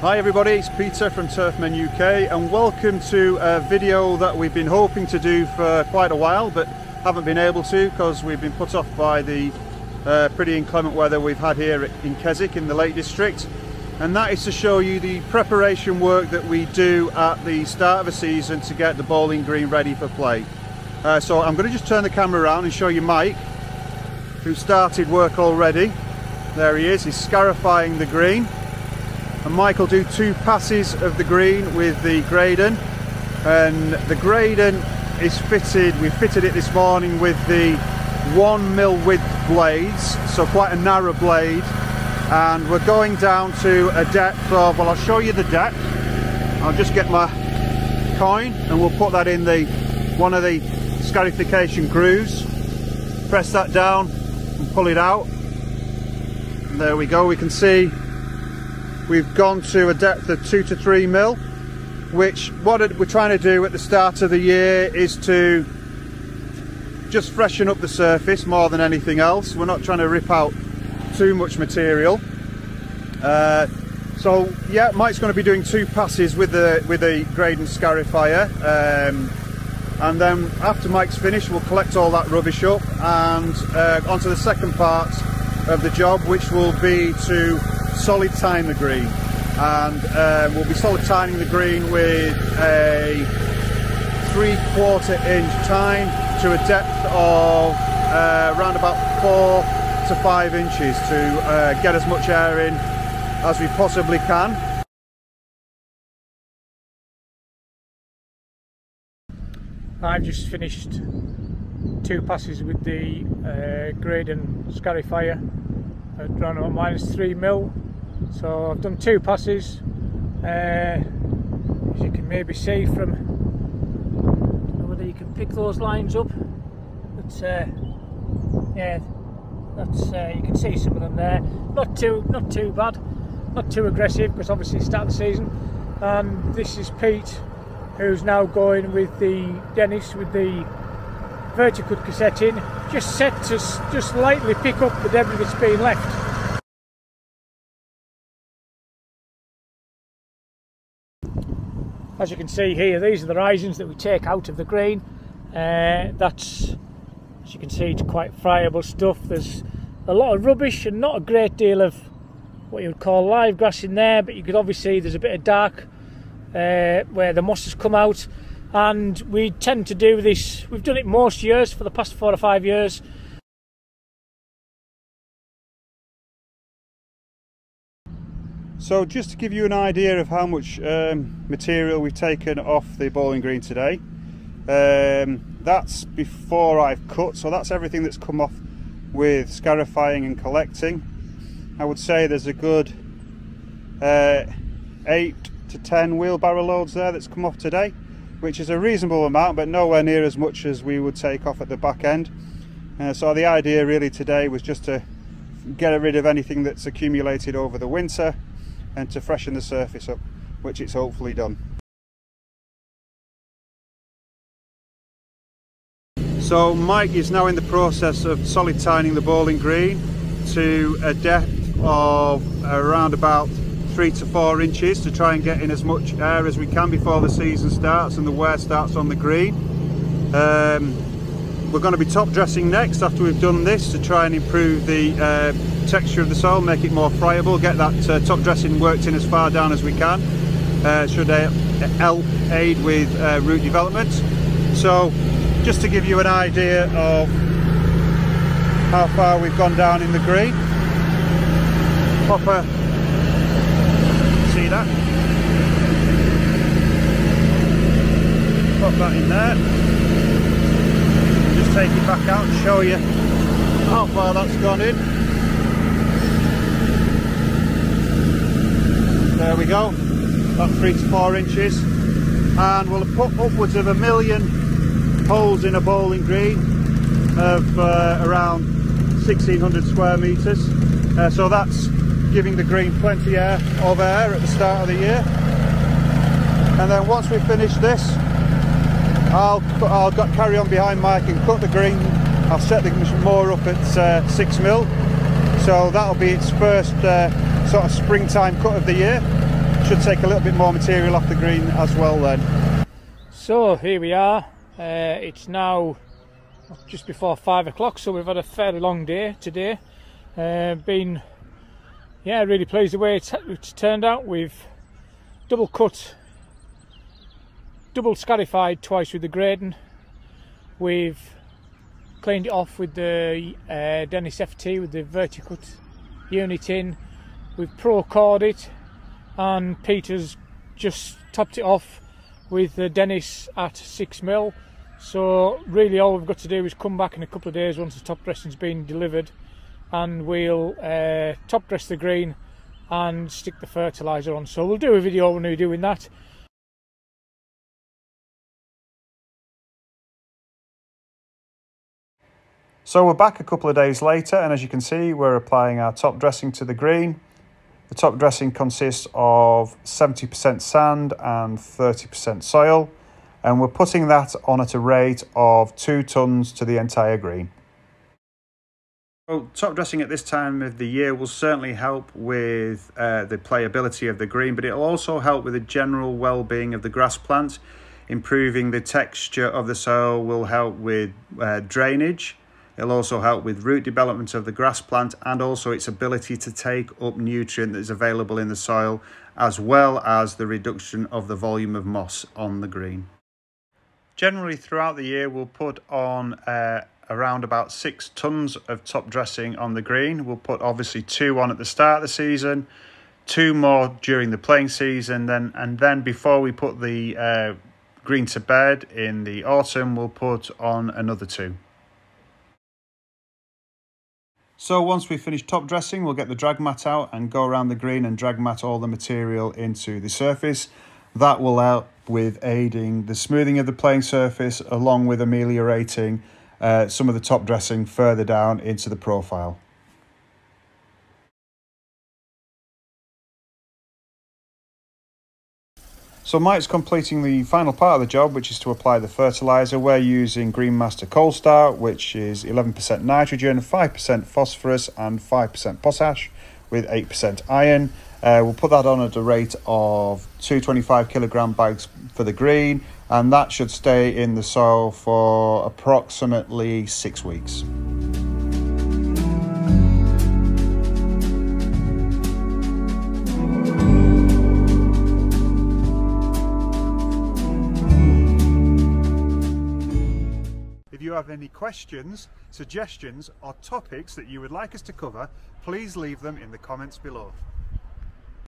Hi everybody, it's Peter from Turfmen UK and welcome to a video that we've been hoping to do for quite a while but haven't been able to because we've been put off by the uh, pretty inclement weather we've had here in Keswick in the Lake District and that is to show you the preparation work that we do at the start of a season to get the bowling green ready for play. Uh, so I'm going to just turn the camera around and show you Mike who started work already. There he is, he's scarifying the green and will do two passes of the green with the Graden and the Graden is fitted, we fitted it this morning with the one mil width blades so quite a narrow blade. And we're going down to a depth of, well I'll show you the depth. I'll just get my coin and we'll put that in the one of the scarification grooves. Press that down and pull it out. And there we go we can see we've gone to a depth of two to three mil which what we're trying to do at the start of the year is to just freshen up the surface more than anything else. We're not trying to rip out too much material. Uh, so yeah Mike's going to be doing two passes with the with the Graden scarifier um, and then after Mike's finished we'll collect all that rubbish up and uh, onto the second part of the job which will be to solid tine the green and um, we'll be solid tining the green with a three quarter inch tine to a depth of uh, around about four to five inches to uh, get as much air in as we possibly can. I've just finished two passes with the uh, Graden Scarifier at around about minus three mil so I've done two passes uh, as you can maybe see from whether you can pick those lines up but uh, yeah that's uh, you can see some of them there. Not too not too bad not too aggressive because obviously it's start the season. And this is Pete who's now going with the Dennis with the vertical cassette in. Just set to just lightly pick up the debris that's been left as you can see here these are the risings that we take out of the green uh, that's as you can see it's quite friable stuff. There's a lot of rubbish and not a great deal of what you would call live grass in there but you could obviously see there's a bit of dark uh, where the moss has come out. And we tend to do this we've done it most years for the past four or five years So just to give you an idea of how much um, material we've taken off the bowling green today, um, that's before I've cut, so that's everything that's come off with scarifying and collecting. I would say there's a good uh, 8 to 10 wheelbarrow loads there that's come off today, which is a reasonable amount, but nowhere near as much as we would take off at the back end. Uh, so the idea really today was just to get rid of anything that's accumulated over the winter and to freshen the surface up which it's hopefully done. So Mike is now in the process of solid tining the bowling green to a depth of around about three to four inches to try and get in as much air as we can before the season starts and the wear starts on the green. Um, we're going to be top dressing next after we've done this to try and improve the uh, texture of the soil, make it more friable, get that uh, top dressing worked in as far down as we can. Uh, should help aid with uh, root development. So just to give you an idea of how far we've gone down in the green. Proper, see that? Pop that in there take it back out and show you how far that's gone in. There we go, about three to four inches. And we'll have put upwards of a million holes in a bowling green of uh, around 1600 square metres. Uh, so that's giving the green plenty air of air at the start of the year. And then once we finish this, I'll, I'll carry on behind Mike and cut the green. I'll set the moor up at uh, 6 mil. So that'll be its first uh, sort of springtime cut of the year. should take a little bit more material off the green as well then. So here we are. Uh, it's now just before five o'clock, so we've had a fairly long day today. Uh, been, yeah, really pleased the way it's, it's turned out. We've double cut, double scarified twice with the Graden. We've cleaned it off with the uh, Dennis FT with the Verticut unit in. We've pro cored it, and Peter's just topped it off with the Dennis at six mil. So really, all we've got to do is come back in a couple of days once the top dressing's been delivered, and we'll uh, top dress the green and stick the fertilizer on. So we'll do a video when we're doing that. So we're back a couple of days later and as you can see we're applying our top dressing to the green. The top dressing consists of 70% sand and 30% soil and we're putting that on at a rate of 2 tonnes to the entire green. Well, top dressing at this time of the year will certainly help with uh, the playability of the green, but it'll also help with the general well-being of the grass plant. Improving the texture of the soil will help with uh, drainage. It'll also help with root development of the grass plant and also its ability to take up nutrient that is available in the soil, as well as the reduction of the volume of moss on the green. Generally throughout the year we'll put on uh, around about six tons of top dressing on the green. We'll put obviously two on at the start of the season, two more during the playing season, then and then before we put the uh, green to bed in the autumn, we'll put on another two. So once we finish top dressing, we'll get the drag mat out and go around the green and drag mat all the material into the surface. That will help with aiding the smoothing of the playing surface along with ameliorating uh, some of the top dressing further down into the profile. So Mike's completing the final part of the job, which is to apply the fertiliser. We're using Green Master Greenmaster Colstar, which is 11% nitrogen, 5% phosphorus and 5% potash with 8% iron. Uh, we'll put that on at a rate of 225 kilogram bags for the green, and that should stay in the soil for approximately six weeks. Have any questions, suggestions or topics that you would like us to cover, please leave them in the comments below.